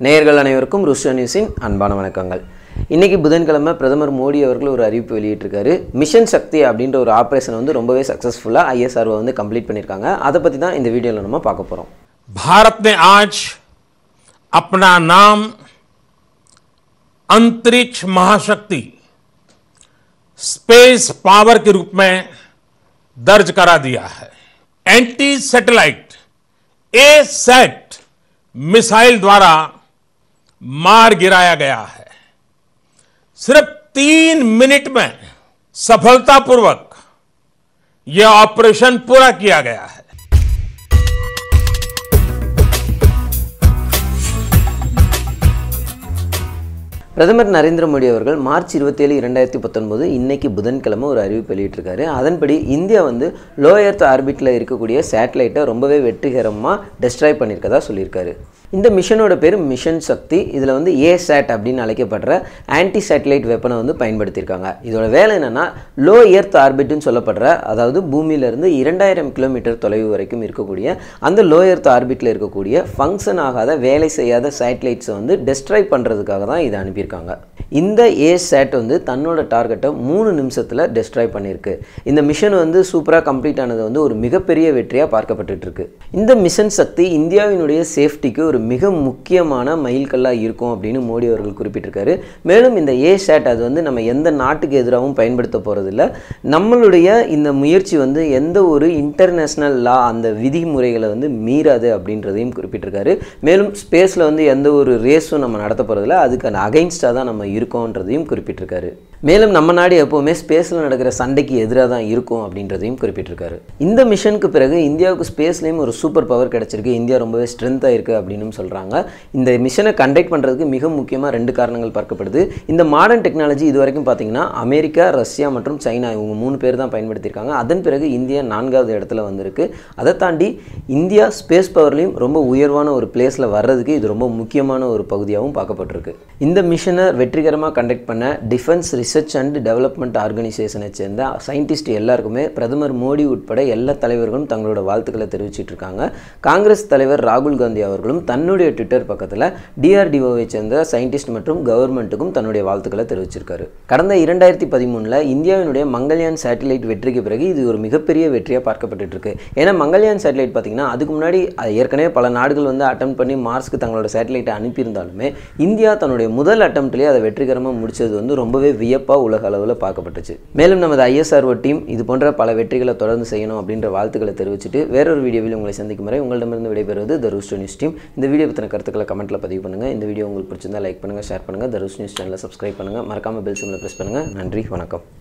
நேயர்கள் அனைவருக்கும் ருஷ்யா நியூஸின் அன்பான வணக்கங்கள் இன்னைக்கு புதன்கிழமை பிரதமர் மோடி அவர்கள் ஒரு அறிவிப்பு வெளியிட்டிருக்காரு மிஷன் சக்தி அப்படின்ற ஒரு ஆப்ரேஷன் வந்து ரொம்பவே சக்ஸஸ்ஃபுல்லாக ஐஎஸ்ஆர்ஓ வந்து கம்ப்ளீட் பண்ணியிருக்காங்க அதை பற்றி தான் இந்த வீடியோவில் நம்ம பார்க்க போகிறோம் भारत ने आज अपना नाम अंतरिक्ष महाशक्ति स्पेस पावर के रूप में दर्ज करा दिया है anti satellite A SAT missile द्वारा मार गिराया गया है सिर्फ तीन मिनट में सफलतापूर्वक यह ऑपरेशन पूरा किया गया है பிரதமர் நரேந்திர மோடி அவர்கள் மார்ச் இருபத்தேழு இரண்டாயிரத்தி பத்தொன்பது இன்னைக்கு புதன்கிழமை ஒரு அறிவிப்பு வெளியிட்டிருக்காரு அதன்படி இந்தியா வந்து லோ எர்த் ஆர்பிட்டில் இருக்கக்கூடிய சேட்டலைட்டை ரொம்பவே வெற்றிகரமாக டெஸ்ட்ராய் பண்ணியிருக்கதா சொல்லியிருக்காரு இந்த மிஷனோட பேர் மிஷன் சக்தி. இதில் வந்து ஏ சேட் அப்படின்னு அழைக்கப்படுற ஆன்டி சேட்டலைட் வெப்பனை வந்து பயன்படுத்தியிருக்காங்க. இதோட வேலை என்னென்னா லோ எர்த் ஆர்பிட்னு சொல்லப்படுற அதாவது பூமியிலிருந்து இரண்டாயிரம் கிலோமீட்டர் தொலைவு வரைக்கும் இருக்கக்கூடிய அந்த லோ எர்த் ஆர்பிட்டில் இருக்கக்கூடிய ஃபங்க்ஷன் ஆகாத வேலை செய்யாத சேட்டலைட்ஸை வந்து டெஸ்ட்ராய் பண்ணுறதுக்காக தான் இதை அனுப்பியிருக்காங்க. இந்த ஏ சேட் வந்து தன்னோட டார்கெட்டை மூணு நிமிஷத்தில் டெஸ்ட்ராய் பண்ணியிருக்கு இந்த மிஷன் வந்து சூப்பராக கம்ப்ளீட் ஆனது வந்து ஒரு மிகப்பெரிய வெற்றியாக பார்க்கப்பட்டுட்டு இருக்கு இந்த மிஷன் சக்தி இந்தியாவினுடைய சேஃப்டிக்கு ஒரு மிக முக்கியமான மைல்கல்லாக இருக்கும் அப்படின்னு மோடி அவர்கள் குறிப்பிட்டிருக்காரு. மேலும் இந்த ஏ சேட் அது வந்து நம்ம எந்த நாட்டுக்கு எதிராகவும் பயன்படுத்த போகிறதில்ல நம்மளுடைய இந்த முயற்சி வந்து எந்த ஒரு இன்டர்நேஷ்னல் லா அந்த விதிமுறைகளை வந்து மீறாது அப்படின்றதையும் குறிப்பிட்டிருக்காரு. மேலும் ஸ்பேஸில் வந்து எந்த ஒரு ரேஸும் நம்ம நடத்த போகிறதில்ல அதுக்கு அகைன்ஸ்டாக தான் நம்ம இருக்கோன்றதையும் குறிப்பிட்டிருக்காரு. மேலும் நம்ம நாடு எப்போவுமே ஸ்பேஸில் நடக்கிற சண்டைக்கு எதிராக தான் இருக்கும் அப்படின்றதையும் குறிப்பிட்டிருக்காரு. இந்த மிஷனுக்கு பிறகு இந்தியாவுக்கு ஸ்பேஸ்லேயும் ஒரு சூப்பர் பவர் கிடச்சிருக்கு. இந்தியா ரொம்பவே ஸ்ட்ரென்த்தாக இருக்குது அப்படின்னு சொல்கிறாங்க இந்த மிஷனை கண்டக்ட் பண்ணுறதுக்கு மிக முக்கியமாக ரெண்டு காரணங்கள் பார்க்கப்படுது. இந்த மாடர்ன் டெக்னாலஜி இது வரைக்கும் பார்த்தீங்கன்னா அமெரிக்கா ரஷ்யா மற்றும் சைனா இவங்க மூணு பேர் தான் பயன்படுத்தியிருக்காங்க. அதன் பிறகு இந்தியா நான்காவது இடத்துல வந்திருக்கு. அதை தாண்டி இந்தியா ஸ்பேஸ் பவர்லேயும் ரொம்ப உயர்வான ஒரு பிளேஸில் வர்றதுக்கு இது ரொம்ப முக்கியமான ஒரு பகுதியாகவும் பார்க்கப்பட்டிருக்கு. இந்த மிஷனை வெற்றிகரமாக கண்டக்ட் பண்ண டிஃபென்ஸ் ரிசர்ச் அண்ட் டெவலப்மெண்ட் ஆர்கனைசேஷனை சேர்ந்த சயின்டிஸ்ட் எல்லாருக்குமே பிரதமர் மோடி உட்பட எல்லா தலைவர்களும் தங்களோட வாழ்த்துக்களை தெரிவிச்சிட்டு இருக்காங்க. காங்கிரஸ் தலைவர் ராகுல் காந்தி அவர்களும் தன்னுடைய ட்விட்டர் பக்கத்தில் டிஆர்டிஓவை சேர்ந்த சயின்டிஸ்ட் மற்றும் கவர்மெண்ட்டுக்கும் தன்னுடைய வாழ்த்துக்களை தெரிவிச்சிருக்காரு. கடந்த இரண்டாயிரத்தி பதிமூணில் இந்தியாவினுடைய மங்கள்யான் சேட்டலைட் வெற்றிக்கு பிறகு இது ஒரு மிகப்பெரிய வெற்றியாக பார்க்கப்பட்டு இருக்கு. ஏன்னா மங்கள்யான் சேட்டலைட் பார்த்தீங்கன்னா அதுக்கு முன்னாடி ஏற்கனவே பல நாடுகள் வந்து அட்டம் பண்ணி மார்ஸ்க்கு தங்களோட சேட்டலைட்டை அனுப்பியிருந்தாலுமே இந்தியா தன்னுடைய முதல் அட்டம்ப்ட்லேயே அதை வெற்றிகரமாக முடிச்சது வந்து ரொம்பவே வியப்பாக உலக அளவில் பார்க்கப்பட்டுச்சு. மேலும் நமது ஐஎஸ்ஆர்ஓ டீம் இது போன்ற பல வெற்றிகளை தொடர்ந்து செய்யணும் அப்படின்ற வாழ்த்துக்களை தெரிவிச்சுட்டு வேறொரு வீடியோவில் உங்களை சந்திக்கும் வரை உங்களிடமிருந்து விடைபெறுவது த ரூஸ்டோ நியூஸ் டீம் இந்த வீடியோ பற்றின கருத்துக்களை கமெண்ட்டில் பதிவு பண்ணுங்கள் இந்த வீடியோ உங்களுக்கு பிடிச்சிருந்தா லைக் பண்ணுங்கள் ஷேர் பண்ணுங்கள் த ரூஸ் நியூஸ் சேனலை சப்ஸ்கிரைப் பண்ணுங்கள் மறக்காமல் பெல் சிம்மில் ப்ரெஸ் பண்ணுங்கள் நன்றி வணக்கம்.